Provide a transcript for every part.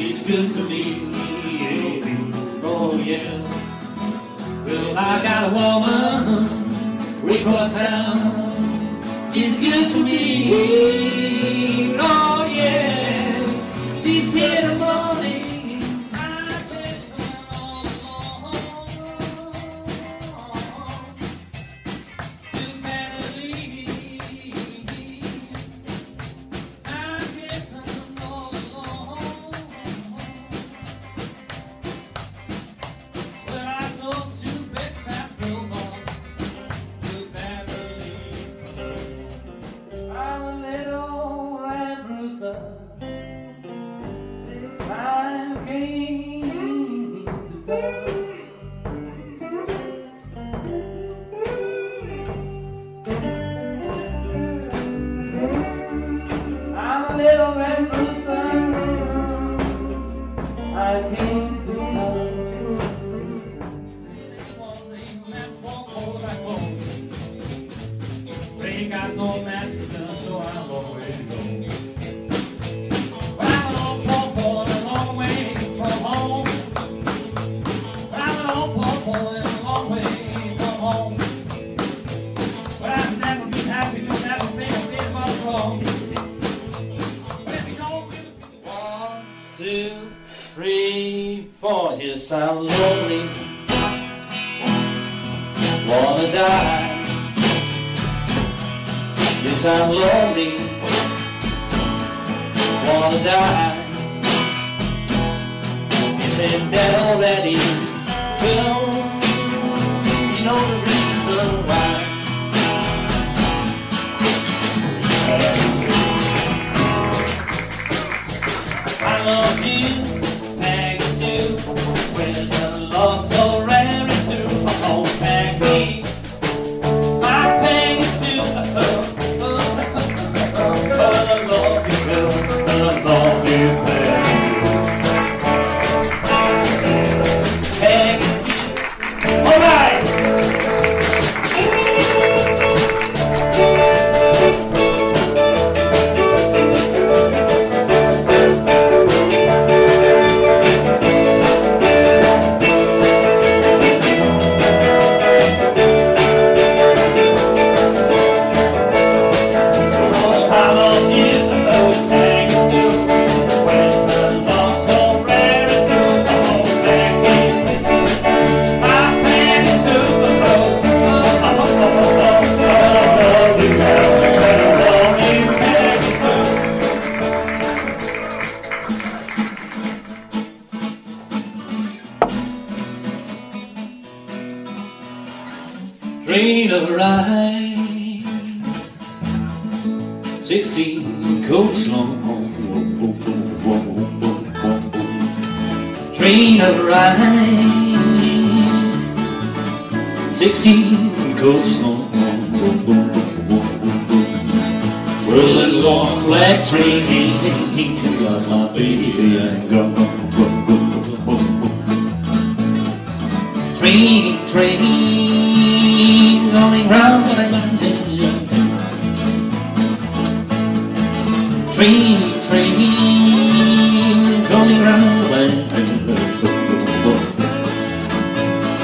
she's good to me. Oh yeah. Well, I got a woman. We Because now she's good to me. Oh I came to three, four. Yes, I'm lonely. Wanna die. Yes, I'm lonely. Wanna die. I'm dead already. Well, Train of ride, sixteen coach long. Train of ride, sixteen coach long. That long black train got my baby and gone. Train, train,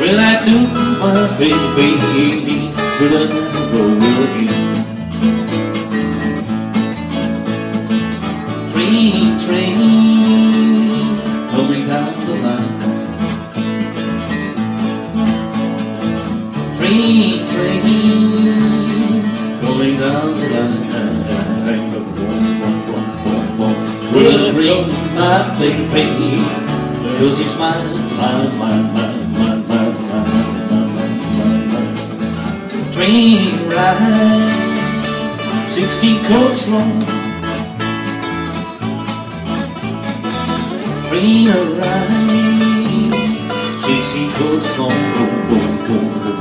Well, I took my baby to the road again. Train, train, going down the line. Train, train, going down the line. Will bring my baby, cause he's mine, mine, mine, train ride, 60 coast long, train ride, 60 coast long, go, go, go, go.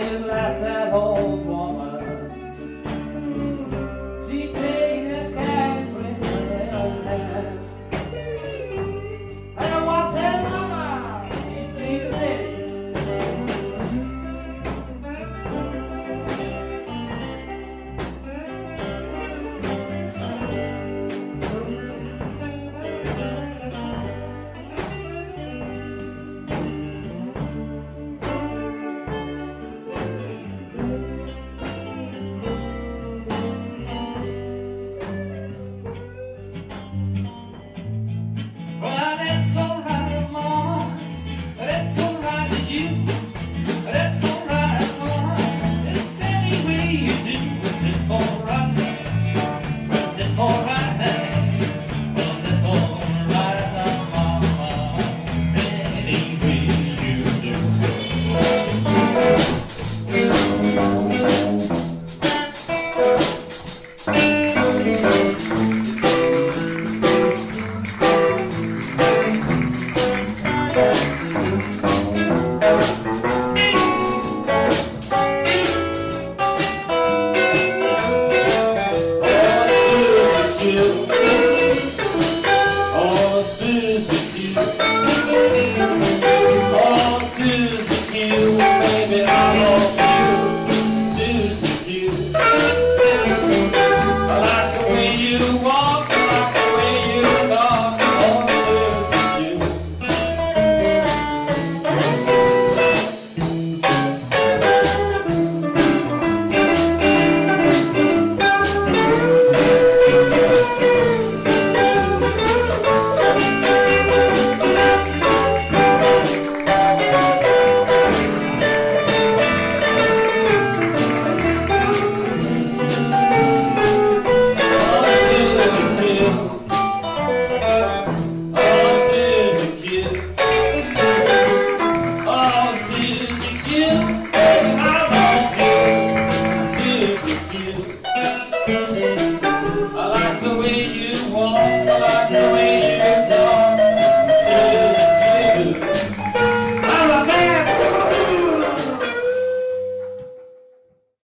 right and left.